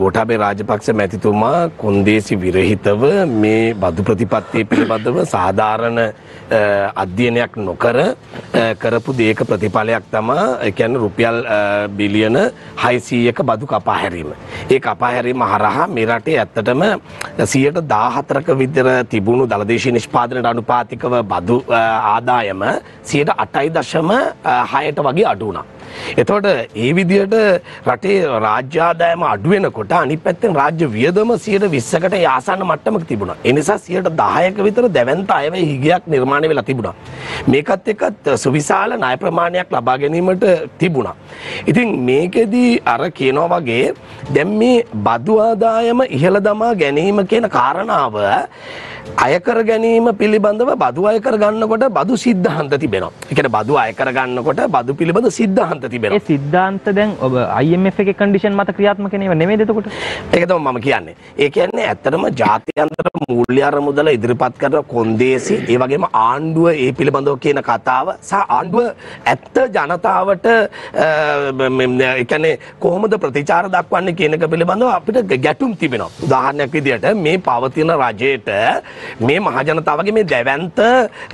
ගෝඨාභය රාජපක්ෂ මැතිතුමා කොන්දේසි විරහිතව මේ බදු ප්‍රතිපත්තිය පිළිබඳව සාධාරණ අධ්‍යයනයක් නොකර කරපු දේක ප්‍රතිඵලයක් තමා ඒ කියන්නේ රුපියල් බිලියන 600ක බදු කපා හැරීම. ඒ කපා හැරීම හරහා මේ රටේ ඇත්තටම 114ක විතර තිබුණු දලදේශීය නිෂ්පාදනයට අනුපාතිකව බදු ආදායම 8.6ට වගේ අඩු වුණා. එතකොට ඒ විදිහට රටේ රාජ්‍යාදායම අඩුවෙනකොට අනිත් පැත්තෙන් රාජ්‍ය වියදම 120කට යාසන්න මට්ටමක තිබුණා. ඒ නිසා 10%ක විතර දැවැන්ත අයවැය හිගයක් නිර්මාණය වෙලා තිබුණා. මේකත් එක්කත් සුවිශාල ණය ප්‍රමාණයක් ලබා ගැනීමට තිබුණා. ඉතින් මේකෙදී අර කියනවා වගේ දැන් මේ බදු ආදායම ඉහළ දමා ගැනීම කියන කාරණාව අයකර ගැනීම පිළිබඳව බදු අයකර ගන්නකොට බදු සිද්ධාන්ත තිබෙනවා. ඒ කියන්නේ බදු අයකර ගන්නකොට බදු පිළිබඳ සිද්ධාන්ත තිබෙනවා. ඒ සිද්ධාන්ත දැන් ඔබ IMF එකේ කන්ඩිෂන් මත ක්‍රියාත්මක නේව නෙමෙයිද එතකොට? ඒක තමයි මම කියන්නේ. ඒ කියන්නේ ඇත්තටම ජාත්‍යන්තර මූල්‍ය අරමුදල ඉදිරිපත් කරන කොන්දේසි ඒ වගේම ආණ්ඩුව ඒ පිළිබඳව කියන කතාව සහ ආණ්ඩුව ඇත්ත ජනතාවට ඒ කියන්නේ කොහොමද ප්‍රතිචාර දක්වන්නේ කියන එක පිළිබඳව අපිට ගැටුම් තිබෙනවා. උදාහරණයක් විදිහට මේ පවතින රජයට මේ මහජනතාවගේ මේ දැවැන්ත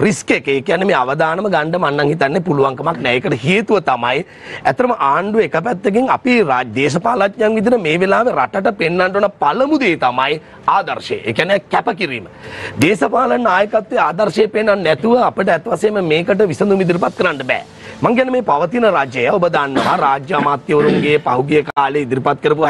රිස්ක් එක ඒ කියන්නේ මේ අවදානම ගන්න මම නම් හිතන්නේ පුළුවන්කමක් නැහැ. ඒකට හේතුව තමයි ඇත්තටම ආණ්ඩුව එක පැත්තකින් අපි දේශපාලඥයන් විදිහට මේ වෙලාවේ රටට පෙන්වන්න ඕන පළමු දේ තමයි ආදර්ශය. ඒ කියන්නේ කැපකිරීම. දේශපාලන නායකත්වයේ ආදර්ශය පෙන්වන්න නැතුව අපිට ඇත්ත වශයෙන්ම මේකට විසඳුම් ඉදිරිපත් කරන්න බෑ. මං කියන්නේ මේ පවතින රජය ඔබ දන්නවා රාජ්‍ය අමාත්‍යවරුන්ගේ පහුගිය කාලේ ඉදිරිපත් කරපු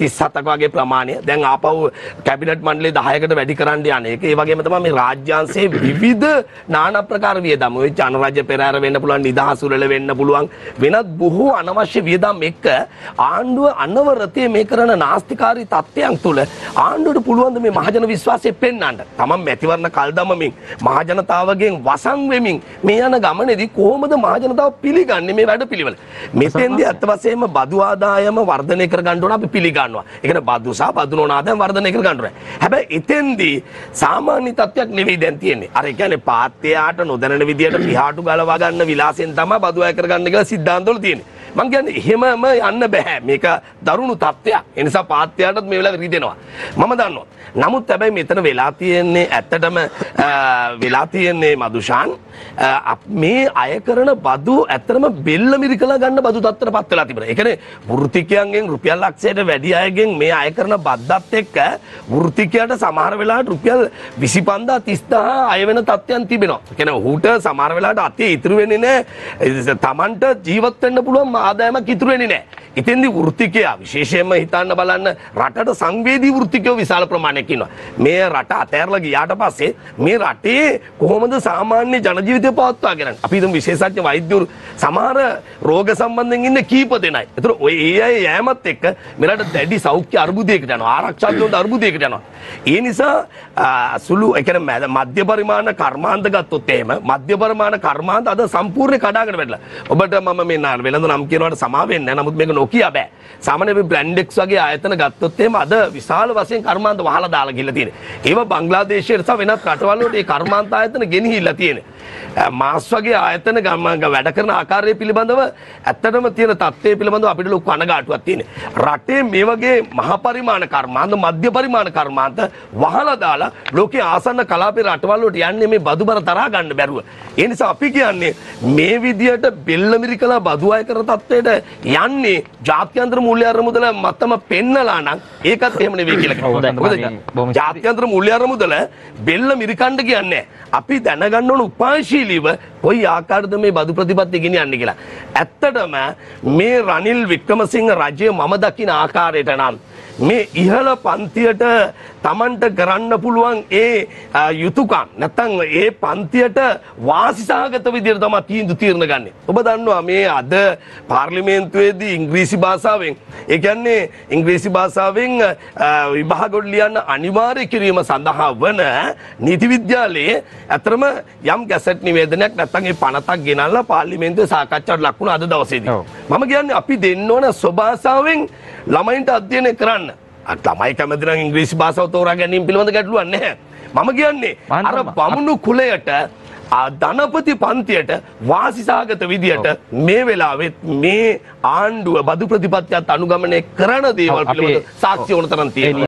37ක වගේ ප්‍රමාණය දැන් ආපහු කැබිනට් මණ්ඩලය 10කට වැඩි කරන්න යන එක. ඒ වගේම තමයි මේ රාජ්‍යාංශයේ විවිධ নানা ප්‍රකාර වියදම් ඔය ජනරාජ්‍ය පෙරහැර වෙන්න පුළුවන් නිදහස් උළෙල වෙන්න පුළුවන් වෙනත් බොහෝ අනවශ්‍ය වියදම් එක්ක ආණ්ඩුව අනවරතේ මේ කරන නාස්තිකාරී තත්ත්වයන් තුළ ආණ්ඩුවට පුළුවන් මේ මහජන විශ්වාසය පෙන්වන්න. තමන් මැතිවරණ කල් දමමින් මහජනතාවගෙන් වසන් වෙමින් මේ යන ගමනේදී කොහොමද මහජනතාව පිළිගන්නේ මේ වැඩ පිළිවෙල. මෙතෙන්දී අත්ත වශයෙන්ම බදු ආදායම වර්ධනය කර ගන්න ඕන අපි පිළිගන්නවා. ඒ කියන්නේ බදු සහ බදු නොවන ආදායම වර්ධනය කර ගන්න ඕනේ. හැබැයි එතෙන්දී සාමාන්‍ය තත්ත්වයක් නෙවෙයි දැන් තියෙන්නේ. අර කියන්නේ පාත්‍යයාට නොදැනෙන විදියට පිහාටු ගලවා ගන්න විලාසෙන් තමයි බදු අය කර ගන්න කියලා සිද්ධාන්තවල තියෙන්නේ. මං කියන්නේ එහෙමම යන්න බෑ. මේක දරුණු තත්ත්වයක්. ඒ නිසා පාත්‍යයාටත් මේ වෙලාවේ රිදෙනවා. මම දන්නවා. නමුත් හැබැයි මෙතන වෙලා තියෙන්නේ ඇත්තටම වෙලා තියෙන්නේ මදුෂාන් මේ අය කරන බදු ඇත්තටම බෙල්ල මිරිකලා ගන්න බදු තත්ත්වයට පත් වෙලා තිබුණා. ඒ කියන්නේ වෘත්තිකයන්ගෙන් රුපියල් ලක්ෂයට වැඩි අයගෙන් මේ අය කරන බද්දත් එක්ක වෘත්තිකයට සමහර වෙලාවට රුපියල් 25000 30000 අය වෙන තත්ත්වයන් තිබෙනවා. ඒ කියන්නේ ඔහුට සමහර වෙලාවට අතේ ඉතුරු වෙන්නේ නැහැ. Tamanට ජීවත් වෙන්න පුළුවන් ආදායමක් ඉතුරු වෙන්නේ නැහැ. ඉතින්දි වෘත්තිකයා විශේෂයෙන්ම හිතන්න බලන්න රටට සංවේදී වෘත්තිකයෝ විශාල ප්‍රමාණයක් ඉන්නවා. මේ රට අතෑරලා ගියාට පස්සේ මේ රටේ කොහොමද සාමාන්‍ය ජන ජීවිතය පවත්වාගෙන අපි හිතමු විශේෂඥ වෛද්‍යවරු සමහර රෝග සම්බන්ධයෙන් ඉන්න කීප දෙනයි. ඒතර ඔය ඒ අය යෑමත් එක්ක මෙරට දැඩි සෞඛ්‍ය අර්බුදයකට යනවා. ආරක්ෂා දෙන්න අර්බුදයකට යනවා. ඒ නිසා සුළු ඒ කියන්නේ මධ්‍ය පරිමාණ කර්මාන්ත ගත්තොත් එහෙම මධ්‍ය පරිමාණ කර්මාන්ත අද සම්පූර්ණ කඩාගෙන වැටලා. ඔබට මම මේ වෙළඳ නම් කියනවාට සමා වෙන්නේ නැහැ. නමුත් මේක නොකිය බෑ. සාමාන්‍ය බ්‍රැන්ඩ් එක්ස් වගේ ආයතන ගත්තොත් එහෙම අද විශාල වශයෙන් කර්මාන්ත වහලා දාලා ගිහලා තියෙනවා. ඒව බංග්ලාදේශයට සහ වෙනත් රටවල් වලට මේ කර්මාන්ත ආයතන ගෙනහිල්ලා තියෙනවා. මාස් වගේ ආයතන ගමන් වැඩ කරන ආකාරය පිළිබඳව ඇත්තටම තියෙන තත්ත්වය පිළිබඳව අපිට ලොකු කනගාටුවක් තියෙනවා. රටේ මේ වගේ මහ පරිමාණ කර්මාන්ත මධ්‍ය පරිමාණ කර්මාන්ත වහලා දාලා ලෝකේ ආසන්න කලාපේ රටවල් වලට යන්නේ මේ බදුබර තරහා ගන්න බැරුව. ඒ නිසා අපි කියන්නේ මේ විදියට බෙල්ල මිරිකලා බදු අය කර තත්ත්වයට යන්නේ ජාත්‍යන්තර මූල්‍ය අරමුදල මතම පෙන්නලා නම් ඒකත් එහෙම නෙවෙයි කියලා කියනවා. ජාත්‍යන්තර මූල්‍ය අරමුදල බෙල්ල මිරිකන්න කියන්නේ අපි දැනගන්න ඕන උපායශීලීව කොයි ආකාරද මේ බදු ප්‍රතිපත්ති ගෙනියන්නේ කියලා. ඇත්තටම මේ රනිල් වික්‍රමසිංහ රජය මම දකින ආකාරයට නම් මේ ඉහළ පන්තියට තමන්ට කරන්න පුළුවන් ඒ යුතුකම් නැත්තම් ඒ පන්තියට වාසිසහගත විදිහට තමයි තීන්දුව తీරන ගන්නේ. ඔබ දන්නවා මේ අද පාර්ලිමේන්තුවේදී ඉංග්‍රීසි භාෂාවෙන් ඒ කියන්නේ ඉංග්‍රීසි භාෂාවෙන් විභාගොඩ ලියන්න අනිවාර්ය කිරීම සඳහා වන නීති විද්‍යාලයේ අතරම යම් ගැසට් නිවේදනයක් නැත්තම් ඒ පනතක් ගෙනල්ලා පාර්ලිමේන්තුවේ සාකච්ඡාවට ලක් වුණා අද දවසේදී. මම කියන්නේ අපි දෙන්න ඕන ස්වභාෂාවෙන් ළමයින්ට අධ්‍යයනය කරන්න. ළමයි කැමති නම් ඉංග්‍රීසි භාෂාව තෝරා ගැනීම පිළිබඳ ගැටලුවක් නැහැ. මම කියන්නේ අර බමුණු කුලයට ධනපති පන්තියට වාසිසාගත විදියට මේ වෙලාවෙත් මේ ආණ්ඩුව බදු ප්‍රතිපත්තියත් අනුගමනය කරන දේවල් පිළිබඳ සාක්ෂි ඕන තරම් තියෙනවා